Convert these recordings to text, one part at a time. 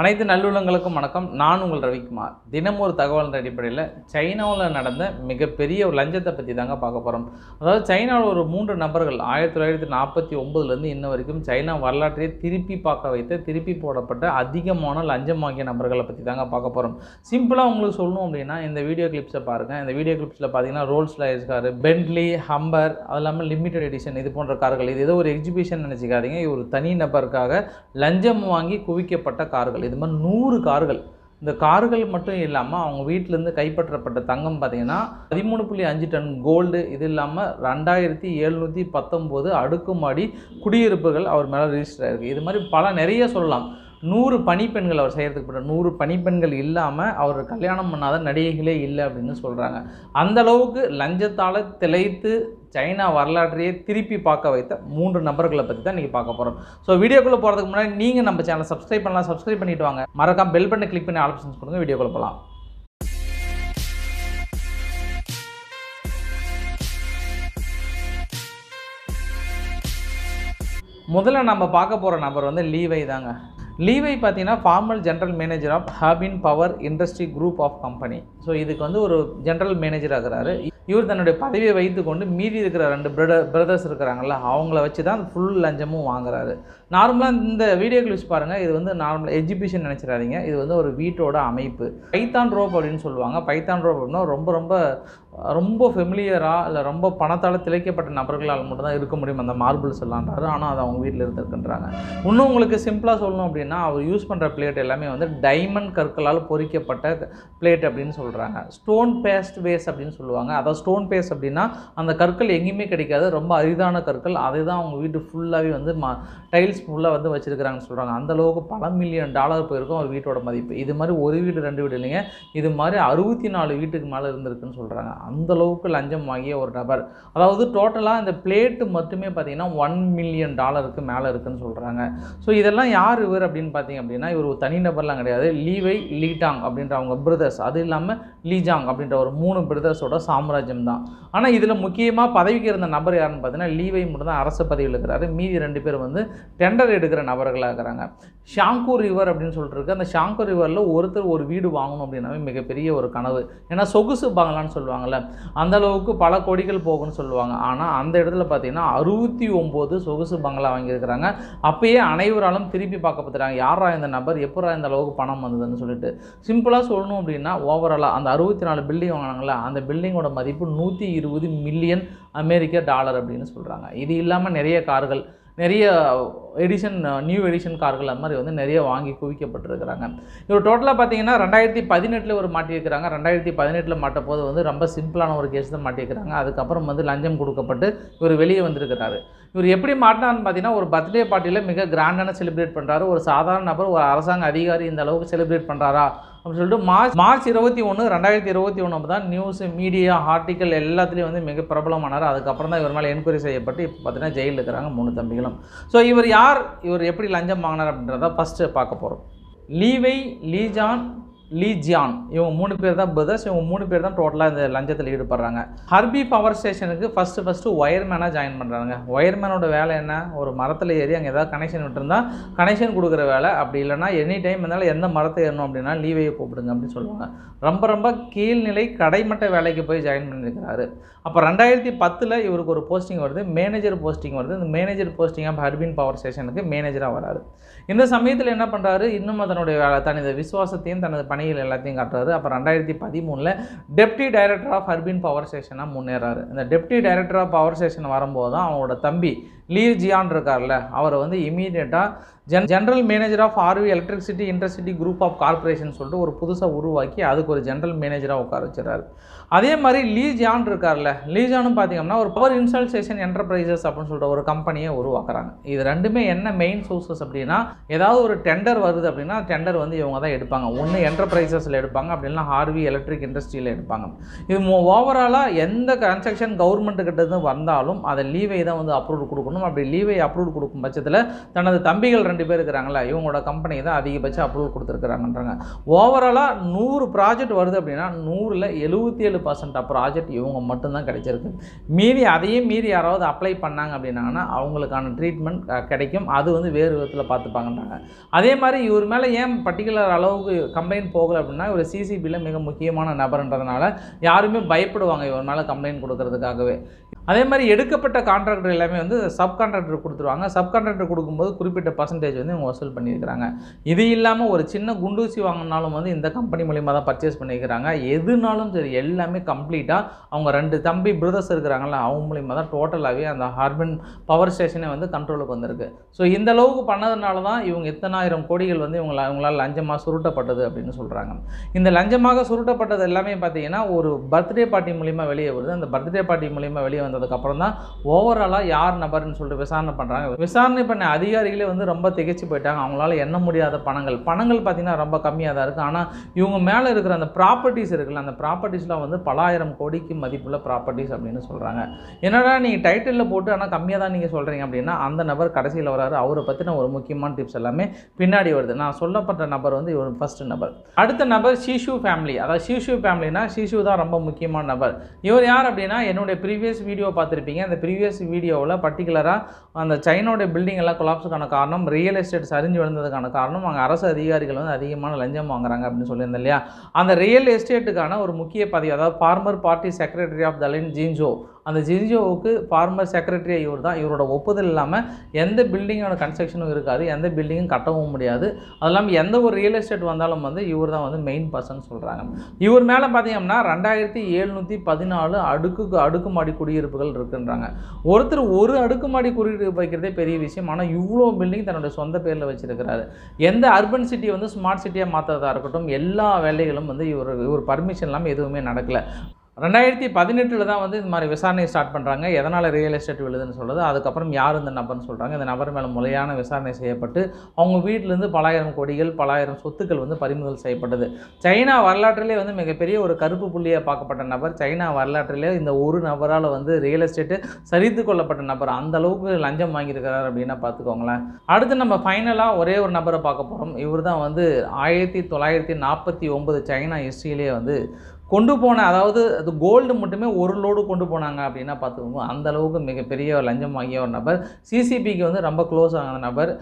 அனைத்து நல்லுள்ளங்களுக்கும் வணக்கம். நான் உங்கள் ரவிக்குமார். தினம் ஒரு தகவல் அடிப்படையில் சைனாவில் நடந்த மிகப்பெரிய ஒரு லஞ்சத்தை பற்றி தாங்க பார்க்க போகிறோம் அதாவது சைனாவில் ஒரு மூன்று நபர்கள் ஆயிரத்தி தொள்ளாயிரத்தி நாற்பத்தி ஒம்பதுலேருந்து இன்ன வரைக்கும் சைனா வரலாற்றையே திருப்பி பார்க்க வைத்த திருப்பி போடப்பட்ட அதிகமான லஞ்சம் வாங்கிய நபர்களை பற்றி தாங்க பார்க்க போகிறோம் சிம்பிளாக உங்களுக்கு சொல்லணும் அப்படின்னா இந்த வீடியோ கிளிப்ஸை பாருங்கள் இந்த வீடியோ கிளிப்ஸில் பார்த்தீங்கன்னா ரோல்ஸ் லாயர்ஸ் பென்ட்லி ஹம்பர் அது இல்லாமல் லிமிடெட் எடிஷன் இது போன்ற கார்கள் இது ஏதோ ஒரு எக்ஸிபிஷன் நினச்சிக்காதீங்க. இது ஒரு தனி நபருக்காக லஞ்சம் வாங்கி குவிக்கப்பட்ட கார்கள். இது மாதிரி நூறு கார்கள். இந்த கார்கள் மட்டும் இல்லாமல் அவங்க வீட்டிலேருந்து கைப்பற்றப்பட்ட தங்கம் பார்த்தீங்கன்னா பதிமூணு புள்ளி அஞ்சு டன் கோல்டு இது இல்லாமல் ரெண்டாயிரத்தி எழுநூற்றி பத்தொம்போது அடுக்குமாடி குடியிருப்புகள் அவர் மேலே ரிஜிஸ்டர் ஆகிருக்கு இது மாதிரி பல நிறைய சொல்லலாம். நூறு பணிப்பெண்கள் அவர் செய்கிறதுக்கு பட்ட நூறு பணிப்பெண்கள் இல்லாமல் அவர் கல்யாணம் பண்ணாத நடிகைகளே இல்லை அப்படின்னு சொல்கிறாங்க அந்த அளவுக்கு லஞ்சத்தால் திளைத்து சைனா வரலாற்றையே திருப்பி பார்க்க வைத்த மூன்று நபர்களை பற்றி தான் இன்றைக்கி பார்க்க போகிறோம் ஸோ வீடியோக்குள்ளே போகிறதுக்கு முன்னாடி நீங்கள் நம்ம சேனலை சப்ஸ்கிரைப் பண்ணலாம் சப்ஸ்கிரைப் பண்ணிட்டு வாங்க. மறக்காம பெல் பட்டனை கிளிக் பண்ணி ஆப்ஷன்ஸ் கொடுங்க வீடியோக்குள்ளே போகலாம் முதல்ல நம்ம பார்க்க போகிற நபர் வந்து லீவை தாங்க. லீவை பார்த்தீங்கன்னா formal general manager of Harbin power industry group of company so இதுக்கு வந்து ஒரு ஜென்ரல் மேனேஜர் ஆகிறாரு. இவர் தன்னுடைய பதவியை வைத்து கொண்டு மீதி இருக்கிற ரெண்டு பிரதர் பிரதர்ஸ் இருக்கிறாங்கல்ல அவங்கள வச்சு தான் ஃபுல் லஞ்சமும் வாங்குறாரு. நார்மலாக இந்த வீடியோ கிளிப்ஸ் பாருங்கள் இது வந்து நார்மல் எஜிபிஷன் நினச்சிடாதீங்க. இது வந்து ஒரு வீட்டோட அமைப்பு. பைத்தான் ரோப் அப்படின்னு சொல்லுவாங்க. பைத்தான் ரோப் அப்படின்னா ரொம்ப ரொம்ப ரொம்ப ஃபெமிலியராக இல்லை ரொம்ப பணத்தால் திளைக்கப்பட்ட நபர்களால் மட்டும்தான் இருக்க முடியும். அந்த மார்பிள்ஸ் எல்லாம்ன்றாரு ஆனால் அது அவங்க வீட்டில் இருந்துருக்குன்றாங்க. இன்னும் உங்களுக்கு சிம்பிளாக சொல்லணும் அப்படின்னா அவர் யூஸ் பண்ணுற பிளேட் எல்லாமே வந்து டைமண்ட் கற்களால் பொறிக்கப்பட்ட பிளேட் அப்படின்னு சொல்லுவாங்க சொல்கிறாங்க ஸ்டோன் பேஸ்ட் வேஸ் அப்படின்னு சொல்லுவாங்க. அதாவது ஸ்டோன் பேஸ்ட் அப்படின்னா அந்த கற்கள் எங்கேயுமே கிடைக்காது. ரொம்ப அரிதான கற்கள். அதை தான் அவங்க வீட்டு ஃபுல்லாகவே வந்து மா டைல்ஸ் ஃபுல்லாக வந்து வச்சுருக்கிறாங்கன்னு சொல்கிறாங்க அந்த அளவுக்கு பல மில்லியன் டாலர் போயிருக்கும் அவர் வீட்டோட மதிப்பு. இது மாதிரி ஒரு வீடு ரெண்டு வீடு இல்லைங்க. இது மாதிரி அறுபத்தி நாலு வீட்டுக்கு மேலே இருந்திருக்குன்னு சொல்கிறாங்க அந்த அளவுக்கு லஞ்சம் வாங்கிய ஒரு நபர். அதாவது டோட்டலாக இந்த பிளேட்டு மட்டுமே பார்த்தீங்கன்னா ஒன் மில்லியன் டாலருக்கு மேலே இருக்குன்னு சொல்கிறாங்க ஸோ இதெல்லாம் யார் இவர் அப்படின்னு பார்த்தீங்க அப்படின்னா இவர் ஒரு தனிநபர்லாம் கிடையாது. லீவை லீட்டாங் அப்படின்ற அவங்க பிரதர்ஸ் அது இல்லாமல் லீஜாங் அப்படின்ற ஒரு மூணு பிரதர்ஸோட சாம்ராஜ்யம் தான். ஆனால் இதில் முக்கியமாக பதவிக்கு இருந்த நபர் யாருன்னு பார்த்தீங்கன்னா லீவை மட்டும் தான் அரசு பதவியில் இருக்கிறாரு மீதி ரெண்டு பேர் வந்து டெண்டர் எடுக்கிற நபர்களாக இருக்கிறாங்க ஷாங்கூர் ரிவர் அப்படின்னு சொல்லிட்டுருக்கு அந்த ஷாங்கூர் ரிவரில் ஒருத்தர் ஒரு வீடு வாங்கணும் அப்படின்னாவே மிகப்பெரிய ஒரு கனவு. ஏன்னா சொகுசு பங்களான்னு சொல்லுவாங்கள்ல அந்த அளவுக்கு பல கோடிகள் போகும்னு சொல்லுவாங்க. ஆனால் அந்த இடத்துல பார்த்தீங்கன்னா அறுபத்தி ஒம்பது சொகுசு பங்களா வாங்கியிருக்கிறாங்க. அப்பயே அனைவராலும் திருப்பி பார்க்கப்படுறாங்க யாரா இந்த நபர் எப்படா இந்த அளவுக்கு பணம் வந்ததுன்னு சொல்லிட்டு. சிம்பிளாக சொல்லணும் அப்படின்னா ஓவராலாக அந்த அறுபத்தி நாலு பில்டிங் வாங்கினாங்களா அந்த பில்டிங்கோட மதிப்பு நூற்றி இருபது மில்லியன் அமெரிக்க டாலர் அப்படின்னு சொல்கிறாங்க இது இல்லாமல் நிறைய கார்கள் நிறைய எடிஷன் நியூ எடிஷன் கார்கள் அந்த மாதிரி வந்து நிறைய வாங்கி குவிக்கப்பட்டிருக்கிறாங்க. இவர் டோட்டலாக பார்த்தீங்கன்னா ரெண்டாயிரத்தி பதினெட்டில் ஒரு மாட்டியிருக்கிறாங்க. ரெண்டாயிரத்தி பதினெட்டில் மாட்ட போது வந்து ரொம்ப சிம்பிளான ஒரு கேஸ் தான் மாட்டியிருக்கிறாங்க. அதுக்கப்புறம் வந்து லஞ்சம் கொடுக்கப்பட்டு இவர் வெளியே வந்திருக்கிறாரு. இவர் எப்படி மாட்டினான்னு பார்த்தீங்கன்னா ஒரு பர்த்டே பார்ட்டியில் மிக கிராண்டான செலிப்ரேட் பண்ணுறாரு ஒரு சாதாரண நபர் ஒரு அரசாங்க அதிகாரி இந்த அளவுக்கு செலிப்ரேட் பண்ணுறாரா அப்படின்னு சொல்லிட்டு மார்ச் மார்ச் இருபத்தி ஒன்று ரெண்டாயிரத்தி இருபத்தி ஒன்று தான் நியூஸ் மீடியா ஆர்டிக்கல் எல்லாத்துலேயும் வந்து மிக பிரபலமானார். அதுக்கப்புறம் தான் இவர் மேலே என்கொயரி செய்யப்பட்டு இப்போ பார்த்தீங்கன்னா ஜெயிலில் இருக்கிறாங்க மூணு தம்பிகளும். ஸோ இவர் யார்? இவர் எப்படி லஞ்சம் வாங்கினார் அப்படின்றத ஃபஸ்ட்டு பார்க்க போகிறோம் லீவை லீஜான் லீ ஜியான். இவங்க மூணு பேர் தான் பிரதர்ஸ் இவங்க மூணு பேர் தான் டோட்டலாக இந்த லஞ்சத்தில் ஈடுபடுறாங்க. ஹர்பி பவர் ஸ்டேஷனுக்கு ஃபஸ்ட்டு ஃபஸ்ட்டு ஒயர்மேனாக ஜாயின் பண்ணுறாங்க ஒயர்மேனோட வேலை என்ன? ஒரு மரத்தில் ஏறி அங்கே ஏதாவது கனெக்ஷன் விட்டுருந்தா கனெக்ஷன் கொடுக்குற வேலை. அப்படி இல்லைனா எனி டைம் இருந்தாலும் எந்த மரத்தை ஏறணும் அப்படின்னா லீவையை கூப்பிடுங்க அப்படின்னு சொல்லுவாங்க. ரொம்ப ரொம்ப கீழ்நிலை கடைமட்ட வேலைக்கு போய் ஜாயின் பண்ணியிருக்கிறாரு அப்போ ரெண்டாயிரத்தி பத்தில் இவருக்கு ஒரு போஸ்டிங் வருது. மேனேஜர் போஸ்டிங் வருது. இந்த manager posting of Harbin power ஸ்டேஷனுக்கு மேனேஜராக வராரு. இந்த சமயத்தில் என்ன பண்ணுறாரு இன்னும் தன்னுடைய வேலை தனது விசுவாசத்தையும் தனது பணிகள் எல்லாத்தையும் காட்டுறாரு. அப்போ ரெண்டாயிரத்தி பதிமூணில் deputy director of Harbin power ஸ்டேஷனாக முன்னேறாரு. இந்த deputy director of power station வரும்போது தான் அவங்களோட தம்பி லீ ஜியான் இருக்கார்ல அவரை வந்து இமீடியட்டாக gen general manager of RV electricity intercity group of corporation சொல்லிட்டு ஒரு புதுசாக உருவாக்கி அதுக்கு ஒரு ஜென்ரல் மேனேஜராக உட்கார வச்சுறாரு அதே மாதிரி லீ ஜியான் இருக்கார்ல லீ ஜானும் பார்த்தீங்கன்னா ஒரு பவர் இன்ஸ்டால்சேஷன் என்டர்பிரைசஸ் அப்படின்னு சொல்லிட்டு ஒரு கம்பெனியை உருவாக்குறாங்க. இது ரெண்டுமே என்ன மெயின் சோர்சஸ் அப்படின்னா ஏதாவது ஒரு டெண்டர் வருது அப்படின்னா டெண்டர் வந்து இவங்க தான் எடுப்பாங்க. ஒன்று என்டர்பிரைசஸில் எடுப்பாங்க அப்படின்னா ஹார்வி எலக்ட்ரிக் இண்டஸ்ட்ரியில் எடுப்பாங்க. இது ஓவராலாக எந்த கன்ஸ்ட்ரக்ஷன் கவர்மெண்ட்டு கிட்ட வந்தாலும் அதை லீவை தான் வந்து அப்ரூவல் கொடுக்கணும். கொடுக்கணும். அப்படி லீவை அப்ரூவ் கொடுக்கும் பட்சத்தில் தனது தம்பிகள் ரெண்டு பேர் இருக்கிறாங்களா இவங்களோட கம்பெனி தான் அதிகபட்ச அப்ரூவல் கொடுத்துருக்குறாங்கன்றாங்க. ஓவராலாக நூறு ப்ராஜெக்ட் வருது அப்படின்னா நூறில் எழுபத்தி ஏழு பர்சன்ட் ப்ராஜெக்ட் இவங்க மட்டும்தான் கிடைச்சிருக்கு. மீறி அதையும் மீறி யாராவது அப்ளை பண்ணாங்க அப்படின்னாங்கன்னா அவங்களுக்கான ட்ரீட்மெண்ட் கிடைக்கும். அது வந்து வேறு விதத்தில் பார்த்துப்பாங்கன்றாங்க. அதே மாதிரி இவர் மேலே ஏன் பர்டிகுலர் அளவுக்கு கம்ப்ளைண்ட் போகலை அப்படின்னா இவர் சிசிபியில் மிக முக்கியமான நபர்ன்றதுனால யாருமே பயப்படுவாங்க இவர் மேலே கம்ப்ளைண்ட் கொடுக்கறதுக்காகவே. அதே மாதிரி எடுக்கப்பட்ட கான்ட்ராக்டர் எல்லாமே வந்து சப் கான்ட்ராக்டர் கொடுத்துருவாங்க. சப் கான்ட்ராக்டர் கொடுக்கும்போது குறிப்பிட்ட பர்சன்டேஜ் வந்து இவங்க வசூல் பண்ணியிருக்கிறாங்க. இது இல்லாமல் ஒரு சின்ன குண்டூசி வாங்கினாலும் வந்து இந்த கம்பெனி மூலியமாக தான் பர்ச்சேஸ் பண்ணியிருக்கிறாங்க. எதுனாலும் சரி எல்லாமே கம்ப்ளீட்டாக அவங்க ரெண்டு தம்பி பிரதர்ஸ் இருக்கிறாங்கல்ல அவங்க மூலியமாக தான் டோட்டலாகவே அந்த ஹார்பன் பவர் ஸ்டேஷனே வந்து கண்ட்ரோலுக்கு வந்திருக்கு. ஸோ இந்த அளவுக்கு பண்ணதுனால தான் இவங்க எத்தனாயிரம் கோடிகள் வந்து இவங்கள இவங்களால் லஞ்சமாக சுருட்டப்பட்டது அப்படின்னு சொல்கிறாங்க இந்த லஞ்சமாக சுருட்டப்பட்டது எல்லாமே பார்த்தீங்கன்னா ஒரு பர்த்டே பார்ட்டி மூலிமா வெளியே வருது. அந்த பர்த்டே பார்ட்டி மூலிமா வெளியே வந்ததுக்கப்புறம் தான் ஓவராலாக யார் நபர்னு சொல்லிட்டு விசாரணை பண்ணுறாங்க விசாரணை பண்ண அதிகாரிகளே வந்து ரொம்ப திகைச்சு போயிட்டாங்க. அவங்களால எண்ண முடியாத பணங்கள். பணங்கள் பார்த்தீங்கன்னா ரொம்ப கம்மியாக தான் இருக்குது ஆனால் இவங்க மேலே இருக்கிற அந்த ப்ராப்பர்ட்டிஸ் இருக்குல்ல அந்த ப்ராப்பர்ட்டிஸ்லாம் வந்து பலாயிரம் கோடிக்கு மதிப்புள்ள ப்ராப்பர்ட்டிஸ் அப்படின்னு சொல்கிறாங்க என்னடா நீங்கள் டைட்டிலில் போட்டு ஆனால் கம்மியாக தான் நீங்கள் சொல்கிறீங்க அப்படின்னா அந்த நபர் கடைசியில் வராரு. அவரை பற்றின ஒரு முக்கியமான டிப்ஸ் எல்லாமே பின்னாடி வருது. நான் சொல்லப்பட்ட நபர் வந்து இவர் ஃபர்ஸ்ட் நபர். அடுத்த நபர் ஷீஷு ஃபேமிலி அதாவது ஷீஷு ஃபேமிலினா ஷீஷு தான் ரொம்ப முக்கியமான நபர். இவர் யார் அப்படின்னா என்னுடைய ப்ரீவியஸ் வீடியோ பார்த்துருப்பீங்க. அந்த ப்ரீவியஸ் வீடியோவில் பர்டிகுலராக அந்த சைனோட பில்டிங் எல்லாம் கொலாப்ஸுக்கான காரணம் ரியல் எஸ்டேட் சரிஞ்சு விழுந்ததுக்கான காரணம் அங்கே அரசு அதிகாரிகள் வந்து அதிகமான லஞ்சம் வாங்குறாங்க அப்படின்னு சொல்லியிருந்தேன் இல்லையா? அந்த ரியல் எஸ்டேட்டுக்கான ஒரு முக்கிய பதவி அதாவது ஃபார்மர் பார்ட்டி செக்ரட்டரி ஆஃப் தலின் ஜீன்ஜோ அந்த ஜிஜிஓவுக்கு ஃபார்மர் செக்ரட்டரி இவர் தான் இவரோட ஒப்புதல் இல்லாமல் எந்த பில்டிங்கோட கன்ஸ்ட்ரக்ஷனும் இருக்காது எந்த பில்டிங்கும் கட்டவும் முடியாது. அது இல்லாமல் எந்த ஒரு ரியல் எஸ்டேட் வந்தாலும் வந்து இவர் தான் வந்து மெயின் பர்சன் சொல்கிறாங்க இவர் மேலே பார்த்தீங்கன்னா ரெண்டாயிரத்தி எழுநூற்றி பதினாலு அடுக்கு அடுக்குமாடி குடியிருப்புகள் இருக்குன்றாங்க. ஒருத்தர் ஒரு அடுக்குமாடி குடியிருப்பு வைக்கிறதே பெரிய விஷயம். ஆனால் இவ்வளோ பில்டிங் தன்னுடைய சொந்த பேரில் வச்சுருக்கிறாரு. எந்த அர்பன் சிட்டியை வந்து ஸ்மார்ட் சிட்டியாக மாற்றுறதா இருக்கட்டும் எல்லா வேலைகளும் வந்து இவர் இவர் பர்மிஷன் இல்லாமல் எதுவுமே நடக்கலை. ரெண்டாயிரத்தி பதினெட்டில் தான் வந்து இந்த மாதிரி விசாரணை ஸ்டார்ட் பண்ணுறாங்க எதனால் ரியல் எஸ்டேட் விழுதுன்னு சொல்லுது அதுக்கப்புறம் யார் இந்த நபர்னு சொல்கிறாங்க இந்த நபர் மேலே முறையான விசாரணை செய்யப்பட்டு அவங்க வீட்டிலேருந்து பலாயிரம் கோடிகள் பலாயிரம் சொத்துக்கள் வந்து பறிமுதல் செய்யப்பட்டது. சைனா வரலாற்றிலே வந்து மிகப்பெரிய ஒரு கருப்பு புள்ளியாக பார்க்கப்பட்ட நபர் சைனா வரலாற்றிலே இந்த ஒரு நபரால் வந்து ரியல் எஸ்டேட்டு சரித்து கொள்ளப்பட்ட நபர் அந்த அளவுக்கு லஞ்சம் வாங்கியிருக்கிறார் அப்படின்னா பார்த்துக்கோங்களேன். அடுத்து நம்ம ஃபைனலாக ஒரே ஒரு நபரை பார்க்க போகிறோம் இவர் தான் வந்து ஆயிரத்தி தொள்ளாயிரத்தி நாற்பத்தி ஒன்பது சைனா ஹிஸ்ட்ரியிலே வந்து கொண்டு போன அதாவது அது கோல்டு மட்டுமே ஒரு லோடு கொண்டு போனாங்க அப்படின்னா பார்த்துக்கோங்க அந்த அளவுக்கு மிகப்பெரிய ஒரு லஞ்சம் வாங்கிய ஒரு நபர். சிசிபிக்கு வந்து ரொம்ப க்ளோஸ் ஆன நபர்.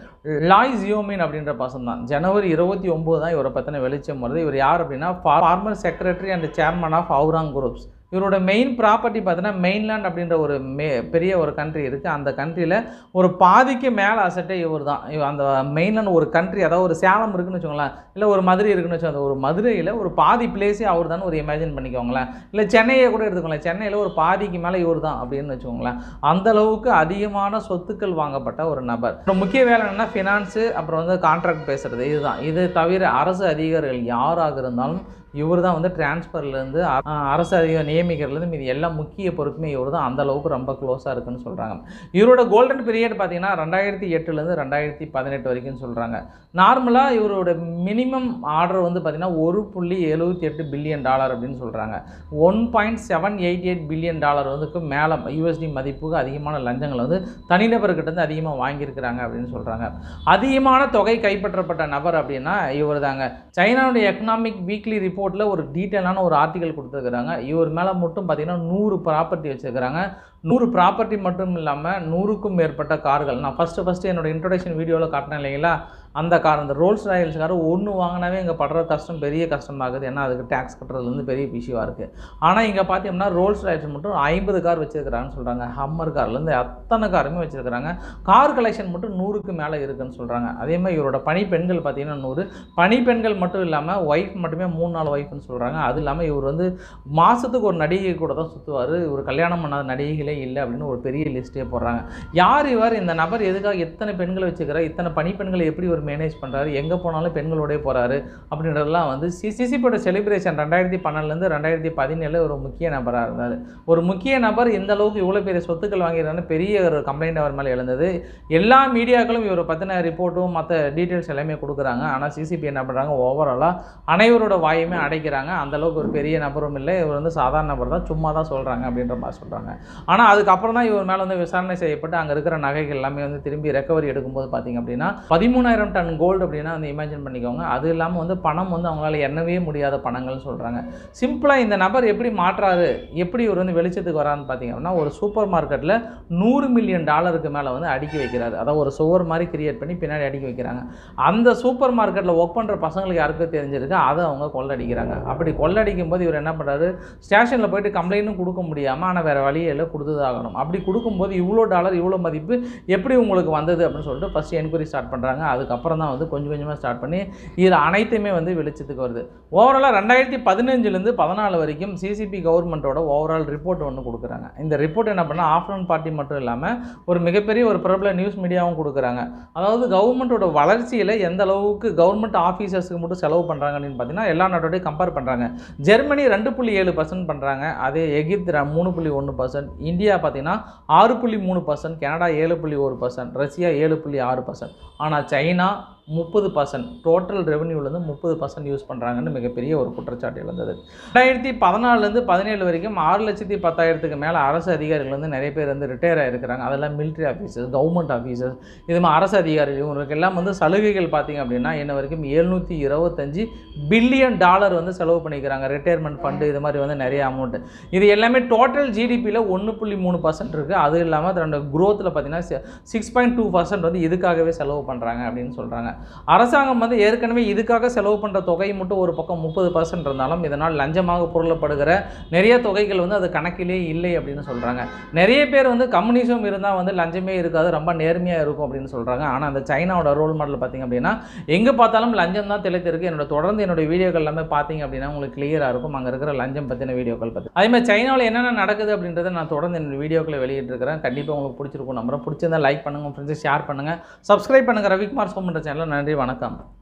லாய் ஜியோமின் அப்படின்ற பசம் தான். ஜனவரி இருபத்தி ஒம்பது தான் இவரை பற்றின வெளிச்சம் வருது. இவர் யார் அப்படின்னா former secretary and chairman of அவுராங் groups இவரோட மெயின் ப்ராப்பர்ட்டி பார்த்தீங்கன்னா மெயின்லேண்ட் அப்படின்ற ஒரு மே பெரிய ஒரு கண்ட்ரி இருக்குது அந்த கண்ட்ரியில் ஒரு பாதிக்கு மேலே அசட்டே இவர் தான் இவ- அந்த மெயின்லேண்ட் ஒரு கண்ட்ரி அதாவது ஒரு சேலம் இருக்குன்னு வச்சுக்கோங்களேன். இல்லை ஒரு மதுரை இருக்குன்னு வச்சுக்கோங்க. ஒரு மதுரையில் ஒரு பாதி பிளேஸே அவர் தான் ஒரு இமேஜின் பண்ணிக்கோங்களேன். இல்லை சென்னையை கூட எடுத்துக்கோங்களேன். சென்னையில் ஒரு பாதிக்கு மேலே இவர் தான் அப்படின்னு வச்சுக்கோங்களேன். அந்த அளவுக்கு அதிகமான சொத்துக்கள் வாங்கப்பட்ட ஒரு நபர். அப்புறம் முக்கிய வேலை என்னென்னா ஃபினான்ஸு அப்புறம் வந்து கான்ட்ராக்ட் பேசுகிறது இதுதான். இது தவிர அரசு அதிகாரிகள் யாராக இருந்தாலும் இவர் தான் வந்து டிரான்ஸ்ஃபர்லேருந்து அரசு அதிகாரி நியமிக்கிறதுலேருந்து மீதி எல்லா முக்கிய பொறுப்புமே இவர் தான் அந்த அளவுக்கு ரொம்ப க்ளோஸாக இருக்குன்னு சொல்கிறாங்க இவரோட கோல்டன் பீரியட் பார்த்தீங்கன்னா ரெண்டாயிரத்தி எட்டுலேருந்து ரெண்டாயிரத்தி பதினெட்டு வரைக்கும் சொல்கிறாங்க நார்மலாக இவரோட மினிமம் ஆர்டர் வந்து பார்த்திங்கன்னா ஒரு புள்ளி எழுபத்தி எட்டு பில்லியன் டாலர் அப்படின்னு சொல்கிறாங்க one point seven eight eight billion dollar வந்துக்கு மேலே யூஎஸ்டி மதிப்புக்கு அதிகமான லஞ்சங்களை வந்து தனிநபர்கிட்டருந்து அதிகமாக வாங்கியிருக்கிறாங்க அப்படின்னு சொல்கிறாங்க அதிகமான தொகை கைப்பற்றப்பட்ட நபர் அப்படின்னா இவர் தாங்க சைனாவுடைய எக்கனாமிக் வீக்லி ரிப்போர்ட்டில் ஒரு டீட்டெயிலான ஒரு ஆர்டிக்கல் கொடுத்துருக்குறாங்க. இவர் மேலே மட்டும் பார்த்தீங்கன்னா நூறு ப்ராப்பர்ட்டி வச்சுருக்கிறாங்க. நூறு ப்ராப்பர்ட்டி மட்டும் இல்லாமல் நூறுக்கும் மேற்பட்ட கார்கள் நான் ஃபஸ்ட்டு ஃபஸ்ட்டு என்னோட இன்ட்ரொடக்ஷன் வீடியோவில் காட்டினேன் இல்லைங்களா? அந்த கார் அந்த ரோல்ஸ் ராயல்ஸ் கார் ஒன்று வாங்கினாவே இங்கே படுற கஷ்டம் பெரிய கஷ்டமாகுது. ஏன்னா அதுக்கு டேக்ஸ் கட்டுறதுலேருந்து பெரிய விஷயமா இருக்குது ஆனால் இங்கே பார்த்தோம்னா ரோல்ஸ் ராயல்ஸ் மட்டும் ஐம்பது கார் வச்சுருக்கிறாங்கன்னு சொல்கிறாங்க ஹம்மர் கார்லேருந்து அத்தனை காருமே வச்சுருக்கிறாங்க. கார் கலெக்ஷன் மட்டும் நூறுக்கு மேலே இருக்குன்னு சொல்கிறாங்க அதே மாதிரி இவரோட பணிப்பெண்கள் பார்த்தீங்கன்னா நூறு. பணிப்பெண்கள் மட்டும் இல்லாமல் ஒய்ஃப் மட்டுமே மூணு நாலு ஒய்ஃப்னு சொல்கிறாங்க அது இல்லாமல் இவர் வந்து மாதத்துக்கு ஒரு நடிகை கூட தான் சுற்றுவார் இவர் கல்யாணம் பண்ணாத நடிகைகளே இல்லை அப்படின்னு ஒரு பெரிய லிஸ்ட்டே போடுறாங்க. யார் இவர்? இந்த நபர் எதுக்காக எத்தனை பெண்களை வச்சுக்கிறார் இத்தனை பணிப்பெண்களை எப்படி ஒரு மேனேஜ் பண்ணுறாரு எங்கே போனாலும் பெண்களோடய போகிறாரு அப்படின்றதெல்லாம் வந்து சி சிசிபியோட செலிப்ரேஷன் ரெண்டாயிரத்தி பன்னெண்டுலேருந்து ரெண்டாயிரத்தி பதினேழு ஒரு முக்கிய நபராக இருந்தார். ஒரு முக்கிய நபர் இந்த அளவுக்கு இவ்வளோ பெரிய சொத்துக்கள் வாங்கிறான்னு பெரிய ஒரு கம்ப்ளைண்ட் அவர் மேலே எழுந்தது. எல்லா மீடியாக்களும் இவரை பற்றின ரிப்போர்ட்டும் மற்ற டீட்டெயில்ஸ் எல்லாமே கொடுக்குறாங்க. ஆனால் சிசிபி என்ன பண்ணுறாங்க ஓவராலாக அனைவரோட வாயுமே அடைக்கிறாங்க. அந்தளவுக்கு ஒரு பெரிய நபரும் இல்லை. இவர் வந்து சாதாரண நபர் தான். சும்மா தான் சொல்கிறாங்க அப்படின்ற மாதிரி சொல்கிறாங்க ஆனால் அதுக்கப்புறம் தான் இவர் மேலே வந்து விசாரணை செய்யப்பட்டு அங்கே இருக்கிற நகைகள் எல்லாமே வந்து திரும்பி ரெக்கவரி எடுக்கும்போது பார்த்தீங்க அப்படின்னா பதிமூணாயிரம் டன் கோல்டு அப்படின்னா வந்து இமேஜின் பண்ணிக்கோங்க. அது இல்லாமல் வந்து பணம் வந்து அவங்களால எண்ணவே முடியாத பணங்கள்னு சொல்கிறாங்க சிம்பிளாக இந்த நபர் எப்படி மாற்றாரு? எப்படி இவர் வந்து வெளிச்சத்துக்கு வரான்னு பார்த்தீங்க அப்படின்னா ஒரு சூப்பர் மார்க்கெட்டில் நூறு மில்லியன் டாலருக்கு மேலே வந்து அடுக்கி வைக்கிறாரு. அதாவது ஒரு சுவர் மாதிரி கிரியேட் பண்ணி பின்னாடி அடுக்கி வைக்கிறாங்க. அந்த சூப்பர் மார்க்கெட்டில் ஒர்க் பண்ணுற பசங்களுக்கு யாருக்கும் தெரிஞ்சிருக்கு அதை அவங்க கொள்ளடிக்கிறாங்க. அப்படி கொள்ளடிக்கும் போது இவர் என்ன பண்ணுறாரு ஸ்டேஷனில் போயிட்டு கம்ப்ளைண்ட்டும் கொடுக்க முடியாமல் ஆனால் வேறு வழியே இல்லை கொடுத்ததாகணும் அப்படி கொடுக்கும்போது இவ்வளோ டாலர் இவ்வளோ மதிப்பு எப்படி உங்களுக்கு வந்தது அப்படின்னு சொல்லிட்டு ஃபஸ்ட்டு என்கொயரி ஸ்டார்ட் பண்ணுறாங்க அதுக்கப்புறம் தான் வந்து கொஞ்சம் கொஞ்சமாக ஸ்டார்ட் பண்ணி இது அனைத்துமே வந்து வெளிச்சத்துக்கு வருது. ஓவராலாக ரெண்டாயிரத்தி பதினஞ்சுலேருந்து பதினாலு வரைக்கும் சிசிபி கவர்மெண்ட்டோட ஓவரால் ரிப்போர்ட் ஒன்று கொடுக்குறாங்க. இந்த ரிப்போர்ட் என்ன பண்ணால் ஆஃப்டர்நூன் பார்ட்டி மட்டும் இல்லாமல் ஒரு மிகப்பெரிய ஒரு பிரபல நியூஸ் மீடியாவும் கொடுக்குறாங்க. அதாவது கவர்மெண்ட்டோட வளர்ச்சியில் எந்த அளவுக்கு கவர்மெண்ட் ஆஃபீஸர்ஸுக்கு மட்டும் செலவு பண்ணுறாங்க அப்படின்னு பார்த்தீங்கன்னா எல்லா நாட்டோடையும் கம்பேர் பண்ணுறாங்க ஜெர்மனி ரெண்டு புள்ளி ஏழு பர்சன்ட் பண்ணுறாங்க அதே எகிப்து மூணு புள்ளி ஒன்று பர்சன்ட் இந்தியா பார்த்தீங்கன்னா ஆறு புள்ளி மூணு பர்சன்ட் கனடா ஏழு புள்ளி ஒரு பர்சன்ட் ரஷ்யா ஏழு புள்ளி ஆறு பர்சன்ட் ஆனால் சைனா 감사합니다. முப்பது பர்சன்ட் டோட்டல் ரெவன்யூலேருந்து முப்பது பர்சன்ட் யூஸ் பண்ணுறாங்கன்னு மிகப்பெரிய ஒரு குற்றச்சாட்டு எழுந்தது. ரெண்டாயிரத்தி பதினாலுலேருந்து பதினேழு வரைக்கும் ஆறு லட்சத்தி பத்தாயிரத்துக்கு மேலே அரசு அதிகாரிகள் வந்து நிறைய பேர் வந்து ரிட்டையர் ஆகிருக்கிறாங்க அதெல்லாம் மிலிட்ரி ஆஃபீஸர்ஸ் கவர்மெண்ட் ஆஃபீஸர்ஸ் இது மாதிரி அரசு அதிகாரிகள் இவங்களுக்கு எல்லாம் வந்து சலுகைகள் பார்த்திங்க அப்படின்னா என்ன வரைக்கும் எழுநூற்றி இருபத்தஞ்சி பில்லியன் டாலர் வந்து செலவு பண்ணிக்கிறாங்க. ரிட்டையர்மெண்ட் ஃபண்டு இது மாதிரி வந்து நிறைய அமௌண்ட்டு இது எல்லாமே டோட்டல் ஜிடிபியில் ஒன்று புள்ளி மூணு பர்சன்ட் இருக்குது அது இல்லாமல் அதோட க்ரோத்தில் பார்த்திங்கன்னா சிக்ஸ் பாயிண்ட் டூ பர்சன்ட் வந்து இதுக்காகவே செலவு பண்ணுறாங்க அப்படின்னு சொல்கிறாங்க அரசாங்கம் வந்து ஏற்கனவே இதுக்காக செலவு பண்ணுற தொகை மட்டும் ஒரு பக்கம் முப்பது பர்சன்ட் இருந்தாலும் இதனால் லஞ்சமாக பொருளப்படுகிற நிறைய தொகைகள் வந்து அது கணக்கிலே இல்லை அப்படின்னு சொல்கிறாங்க நிறைய பேர் வந்து கம்யூனிசம் இருந்தால் வந்து லஞ்சமே இருக்காது ரொம்ப நேர்மையாக இருக்கும் அப்படின்னு சொல்கிறாங்க ஆனால் அந்த சைனாவோட ரோல் மாடல் பார்த்திங்க அப்படின்னா எங்கே பார்த்தாலும் லஞ்சம் தான் திளைத்திருக்கு. என்னோட தொடர்ந்து என்னோட வீடியோக்கள் எல்லாமே பார்த்தீங்க அப்படின்னா உங்களுக்கு கிளியராக இருக்கும். அங்கே இருக்கிற லஞ்சம் பற்றின வீடியோக்கள் பற்றி அதே மாதிரி சைனாவில் என்னென்ன நடக்குது அப்படின்றத நான் தொடர்ந்து என்னோட வீடியோக்களை வெளியிட்டிருக்கிறேன். கண்டிப்பாக உங்களுக்கு பிடிச்சிருக்கும் நம்புறேன் பிடிச்சிருந்தா லைக் பண்ணுங்கள் ஃப்ரெண்ட்ஸை ஷேர் பண்ணுங்கள் சப்ஸ்கிரைப் பண்ணுங்கள் ரவிக்குமார் சோமன்ற சேனலில் நன்றி வணக்கம்.